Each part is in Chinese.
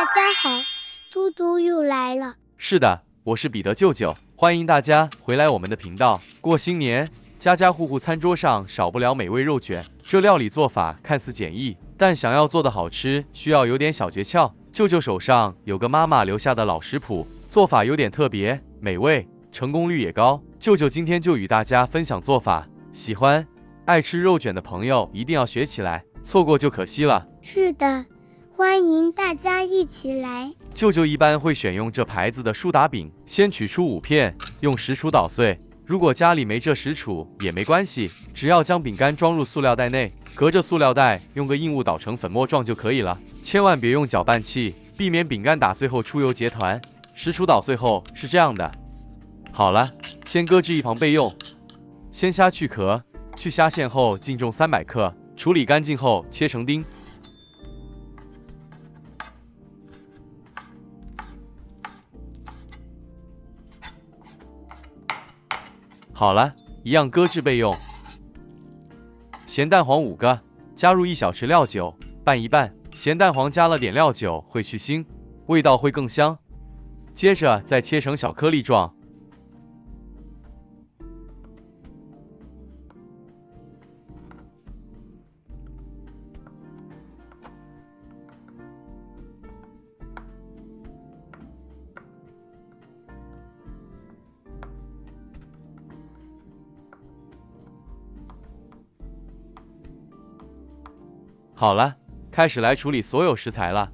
大家好，嘟嘟又来了。是的，我是彼得舅舅，欢迎大家回来我们的频道。过新年，家家户户餐桌上少不了美味肉卷。这料理做法看似简易，但想要做的好吃，需要有点小诀窍。舅舅手上有个妈妈留下的老食谱，做法有点特别，美味，成功率也高。舅舅今天就与大家分享做法，喜欢爱吃肉卷的朋友一定要学起来，错过就可惜了。是的。欢迎大家一起来。舅舅一般会选用这牌子的苏打饼，先取出五片，用石杵捣碎。如果家里没这石杵也没关系，只要将饼干装入塑料袋内，隔着塑料袋用个硬物捣成粉末状就可以了。千万别用搅拌器，避免饼干打碎后出油结团。石杵捣碎后是这样的。好了，先搁置一旁备用。鲜虾去壳，去虾线后净重三百克，处理干净后切成丁。好了，一样搁置备用。咸蛋黄五个，加入一小匙料酒，拌一拌。咸蛋黄加了点料酒会去腥，味道会更香。接着再切成小颗粒状。好了，开始来处理所有食材了。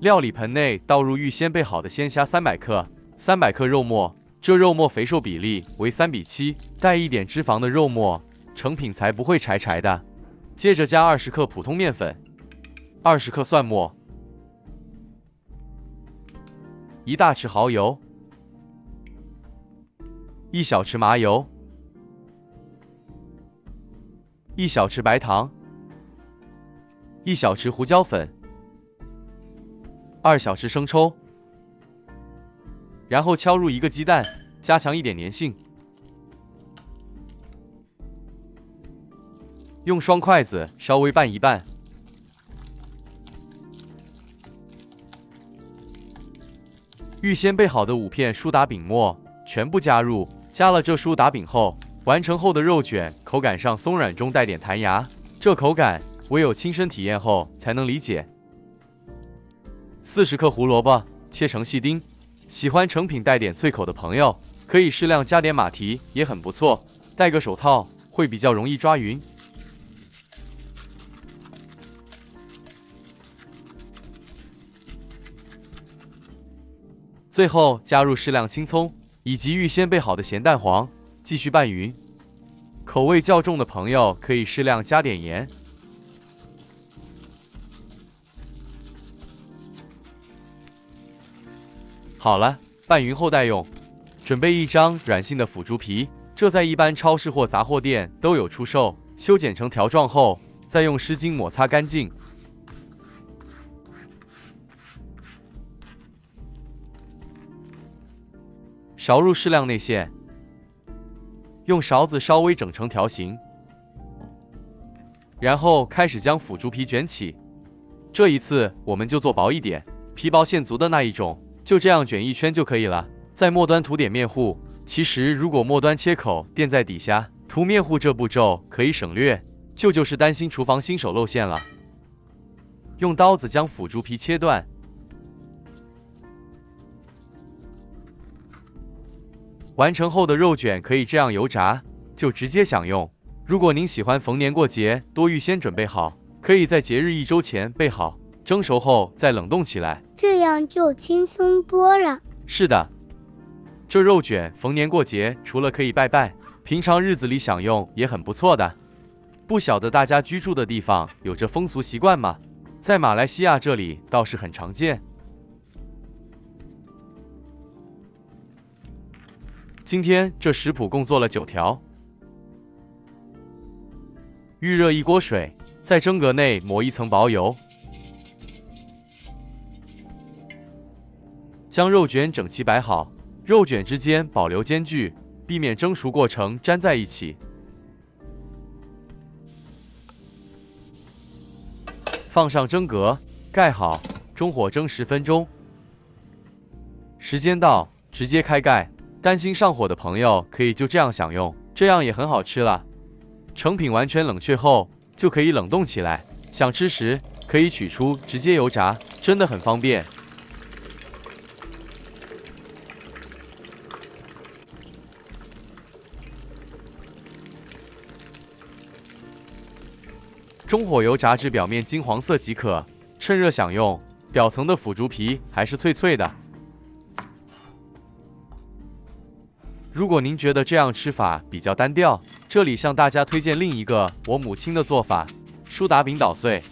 料理盆内倒入预先备好的鲜虾三百克，三百克肉末，这肉末肥瘦比例为三比七，带一点脂肪的肉末，成品才不会柴柴的。接着加二十克普通面粉，二十克蒜末，一大匙蚝油，一小匙麻油，一小匙白糖。一小匙胡椒粉，二小匙生抽，然后敲入一个鸡蛋，加强一点粘性。用双筷子稍微拌一拌。预先备好的五片苏打饼末全部加入，加了这苏打饼后，完成后的肉卷口感上松软中带点弹牙，这口感。唯有亲身体验后才能理解。四十克胡萝卜切成细丁，喜欢成品带点脆口的朋友，可以适量加点马蹄，也很不错。戴个手套会比较容易抓匀。最后加入适量青葱以及预先备好的咸蛋黄，继续拌匀。口味较重的朋友可以适量加点盐。好了，拌匀后待用。准备一张软性的腐竹皮，这在一般超市或杂货店都有出售。修剪成条状后，再用湿巾抹擦干净。勺入适量内馅，用勺子稍微整成条形，然后开始将腐竹皮卷起。这一次我们就做薄一点，皮薄馅足的那一种。就这样卷一圈就可以了，在末端涂点面糊。其实如果末端切口垫在底下，涂面糊这步骤可以省略。舅舅是担心厨房新手露馅了，用刀子将腐竹皮切断。完成后的肉卷可以这样油炸，就直接享用。如果您喜欢逢年过节多预先准备好，可以在节日一周前备好。蒸熟后再冷冻起来，这样就轻松多了。是的，这肉卷逢年过节除了可以拜拜，平常日子里享用也很不错的。不晓得大家居住的地方有这风俗习惯吗？在马来西亚这里倒是很常见。今天这食谱共做了九条。预热一锅水，在蒸格内抹一层薄油。将肉卷整齐摆好，肉卷之间保留间距，避免蒸熟过程粘在一起。放上蒸格，盖好，中火蒸十分钟。时间到，直接开盖。担心上火的朋友可以就这样享用，这样也很好吃了。成品完全冷却后就可以冷冻起来，想吃时可以取出直接油炸，真的很方便。中火油炸至表面金黄色即可，趁热享用。表层的腐竹皮还是脆脆的。如果您觉得这样吃法比较单调，这里向大家推荐另一个我母亲的做法：苏打饼捣碎，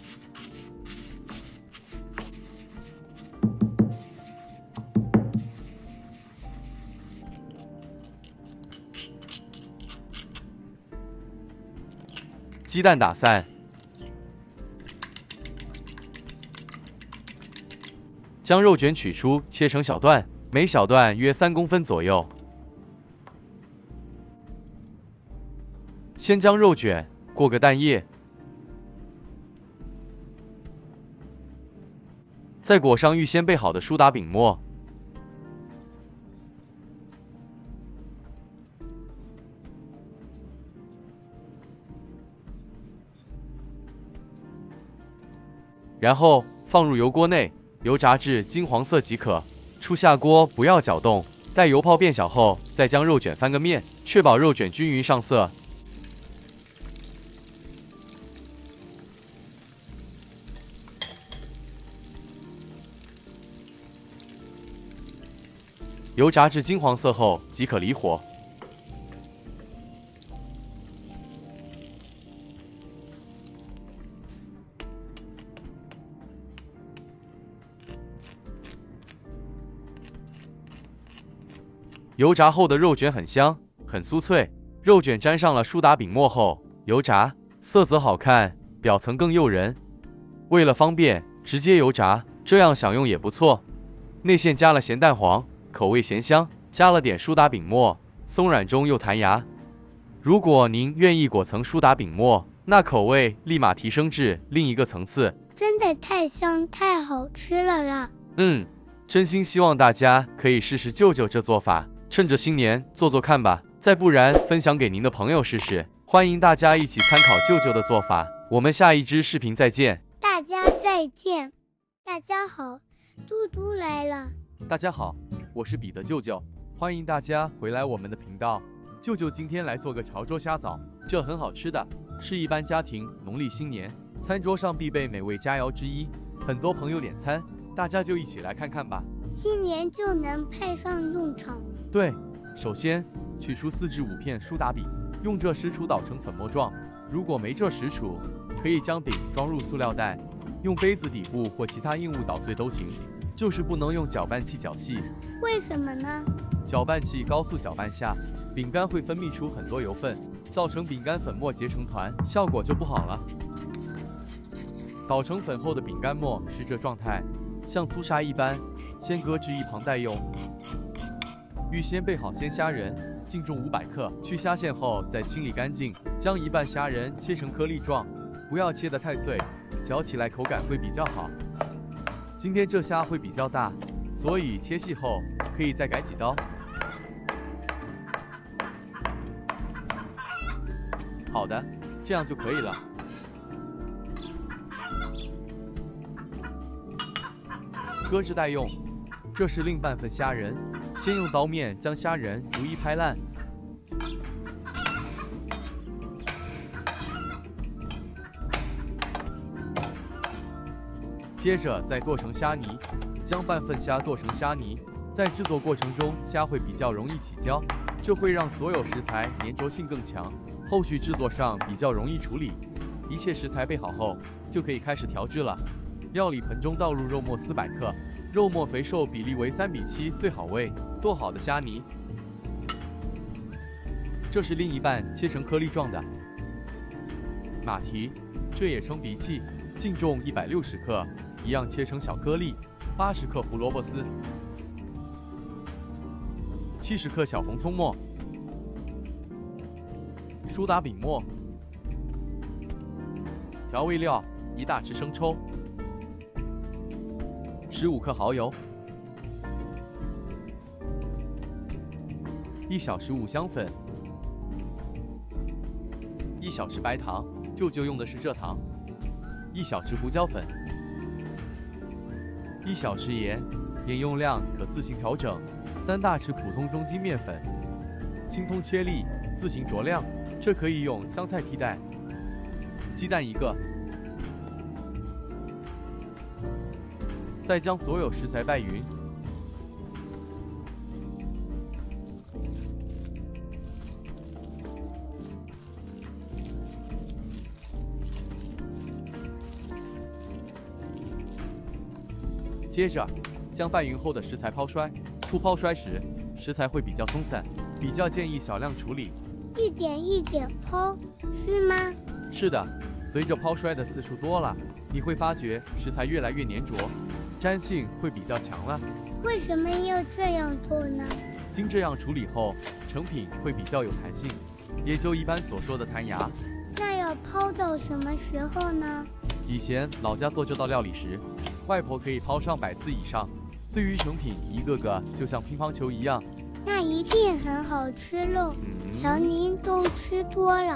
鸡蛋打散。将肉卷取出，切成小段，每小段约三公分左右。先将肉卷过个蛋液，再裹上预先备好的苏打饼末，然后放入油锅内。油炸至金黄色即可，初下锅不要搅动，待油泡变小后，再将肉卷翻个面，确保肉卷均匀上色。油炸至金黄色后即可离火。油炸后的肉卷很香，很酥脆。肉卷沾上了苏打饼末后，油炸色泽好看，表层更诱人。为了方便，直接油炸，这样享用也不错。内馅加了咸蛋黄，口味咸香，加了点苏打饼末，松软中又弹牙。如果您愿意裹层苏打饼末，那口味立马提升至另一个层次。真的太香太好吃了啦！嗯，真心希望大家可以试试舅舅这做法。趁着新年做做看吧，再不然分享给您的朋友试试。欢迎大家一起参考舅舅的做法。我们下一支视频再见，大家再见。大家好，嘟嘟来了。大家好，我是彼得舅舅，欢迎大家回来我们的频道。舅舅今天来做个潮州虾枣，这很好吃的，是一般家庭农历新年餐桌上必备美味佳肴之一，很多朋友点餐，大家就一起来看看吧。新年就能派上用场。对，首先取出四至五片苏打饼，用这石杵捣成粉末状。如果没这石杵，可以将饼装入塑料袋，用杯子底部或其他硬物捣碎都行，就是不能用搅拌器搅细。为什么呢？搅拌器高速搅拌下，饼干会分泌出很多油分，造成饼干粉末结成团，效果就不好了。捣成粉后的饼干末是这状态，像粗沙一般，先搁置一旁待用。预先备好鲜虾仁，净重五百克，去虾线后再清理干净。将一半虾仁切成颗粒状，不要切得太碎，嚼起来口感会比较好。今天这虾会比较大，所以切细后可以再改几刀。好的，这样就可以了。搁置待用。这是另半份虾仁。先用刀面将虾仁逐一拍烂，接着再剁成虾泥，将半份虾剁成虾泥。在制作过程中，虾会比较容易起胶，这会让所有食材粘着性更强，后续制作上比较容易处理。一切食材备好后，就可以开始调制了。料理盆中倒入肉末四百克。肉末肥瘦比例为三比七，最好味。剁好的虾泥，这是另一半切成颗粒状的马蹄，这也称荸荠，净重一百六十克，一样切成小颗粒。八十克胡萝卜丝，七十克小红葱末，苏打饼末，调味料一大匙生抽。十五克蚝油，一小匙五香粉，一小匙白糖，舅舅用的是蔗糖，一小匙胡椒粉，一小匙盐，盐用量可自行调整，三大匙普通中筋面粉，青葱切粒，自行酌量，这可以用香菜替代，鸡蛋一个。再将所有食材拌匀，接着将拌匀后的食材抛摔。初抛摔时，食材会比较松散，比较建议小量处理。一点一点抛，是吗？是的，随着抛摔的次数多了，你会发觉食材越来越粘着。粘性会比较强了。为什么要这样做呢？经这样处理后，成品会比较有弹性，也就一般所说的弹牙。那要抛到什么时候呢？以前老家做这道料理时，外婆可以抛上百次以上，至于成品一个个就像乒乓球一样。那一定很好吃喽！瞧您都吃多了。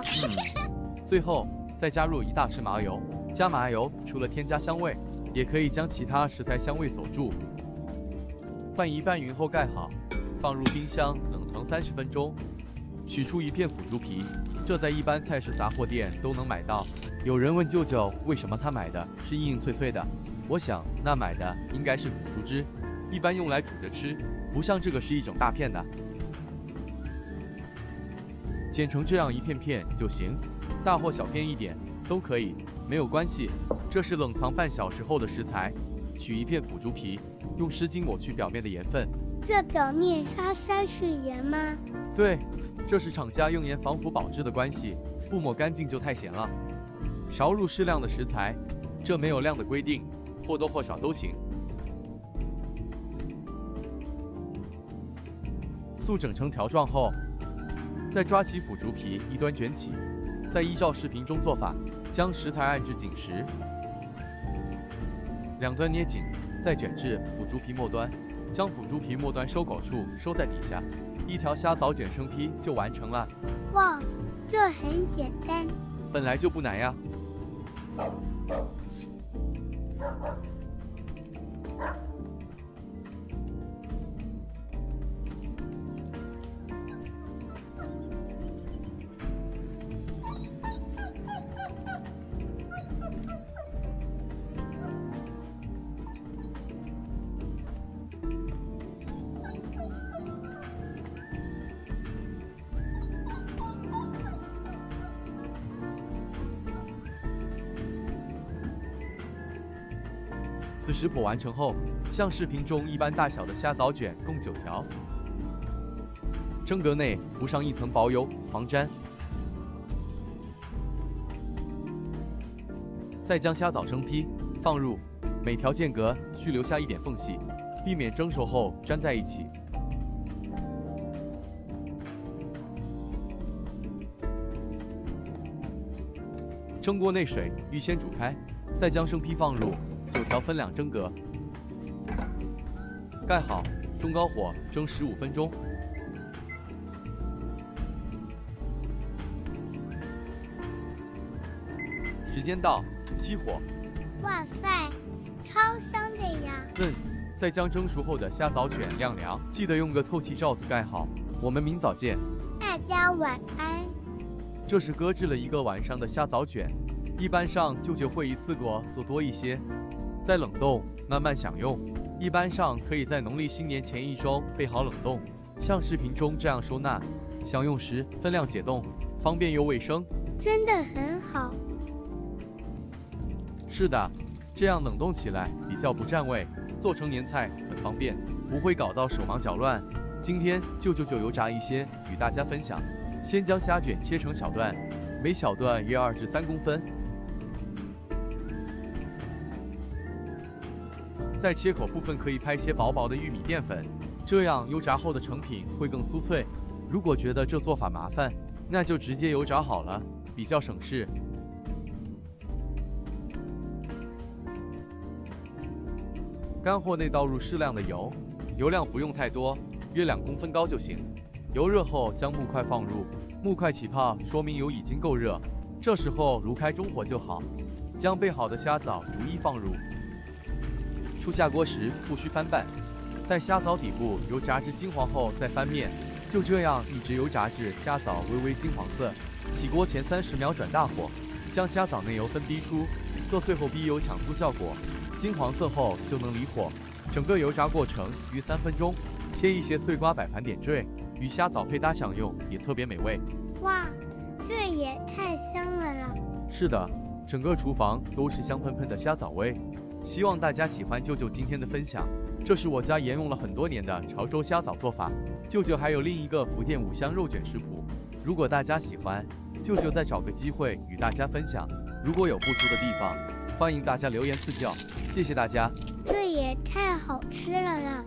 最后再加入一大匙麻油，加麻油除了添加香味。也可以将其他食材香味锁住。拌一拌匀后盖好，放入冰箱冷藏三十分钟。取出一片腐竹皮，这在一般菜市杂货店都能买到。有人问舅舅为什么他买的是硬硬脆脆的，我想那买的应该是腐竹汁，一般用来煮着吃，不像这个是一种大片的。剪成这样一片片就行，大或小片一点都可以，没有关系。这是冷藏半小时后的食材，取一片腐竹皮，用湿巾抹去表面的盐分。这表面沙沙是盐吗？对，这是厂家用盐防腐保质的关系，不抹干净就太咸了。勺入适量的食材，这没有量的规定，或多或少都行。速整成条状后，再抓起腐竹皮一端卷起，再依照视频中做法，将食材按至紧实。两端捏紧，再卷至腐竹皮末端，将腐竹皮末端收口处收在底下，一条虾枣卷生坯就完成了。哇，这很简单，本来就不难呀。此食谱完成后，像视频中一般大小的虾枣卷共九条，蒸格内涂上一层薄油防粘，再将虾枣生坯放入，每条间隔需留下一点缝隙，避免蒸熟后粘在一起。蒸锅内水预先煮开，再将生坯放入。九条分两蒸格，盖好，中高火蒸十五分钟。时间到，熄火。哇塞，超香的呀！嗯，再将蒸熟后的虾枣卷晾凉，记得用个透气罩子盖好。我们明早见，大家晚安。这是搁置了一个晚上的虾枣卷，一般上舅舅会一次过做多一些。再冷冻，慢慢享用。一般上可以在农历新年前一周备好冷冻，像视频中这样收纳，享用时分量解冻，方便又卫生。真的很好。是的，这样冷冻起来比较不占位，做成年菜很方便，不会搞到手忙脚乱。今天舅舅就油炸一些与大家分享。先将虾卷切成小段，每小段约二至三公分。在切口部分可以拍些薄薄的玉米淀粉，这样油炸后的成品会更酥脆。如果觉得这做法麻烦，那就直接油炸好了，比较省事。干货内倒入适量的油，油量不用太多，约两公分高就行。油热后将木块放入，木块起泡，说明油已经够热。这时候炉开中火就好，将备好的虾枣逐一放入。初下锅时不需翻拌，待虾枣底部油炸至金黄后再翻面，就这样一直油炸至虾枣微微金黄色。起锅前三十秒转大火，将虾枣内油分逼出，做最后逼油抢酥效果。金黄色后就能离火。整个油炸过程约三分钟。切一些碎瓜摆盘点缀，与虾枣配搭享用也特别美味。哇，这也太香了啦！是的，整个厨房都是香喷喷的虾枣味。希望大家喜欢舅舅今天的分享。这是我家沿用了很多年的潮州虾枣做法。舅舅还有另一个福建五香肉卷食谱，如果大家喜欢，舅舅再找个机会与大家分享。如果有不足的地方，欢迎大家留言赐教。谢谢大家。这也太好吃了啦！